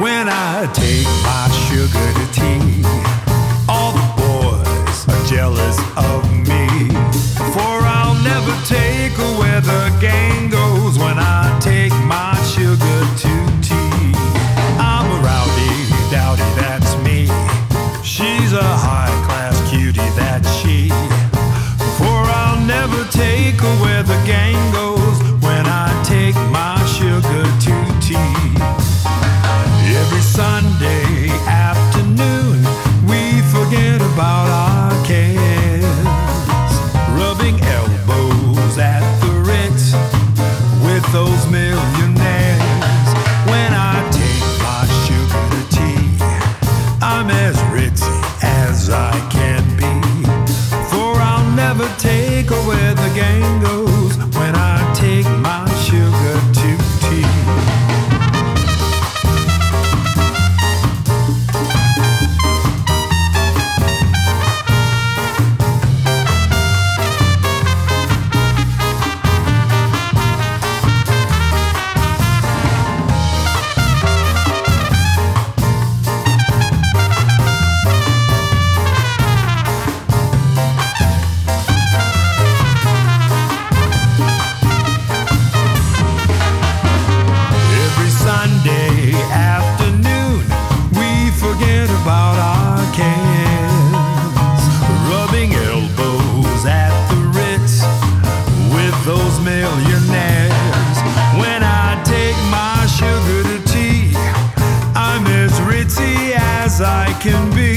When I take my sugar to tea, all the boys are jealous of me. For I'll never take her where the gang goes when I take my sugar to tea. I'm a rowdy dowdy, that's me. She's a high never take her where the gang goes when I take my sugar to tea. Every Sunday afternoon, we forget about our cares, rubbing elbows at the Ritz with those millionaires. When I take my sugar to tea, I'm as millionaires. When I take my sugar to tea, I'm as ritzy as I can be.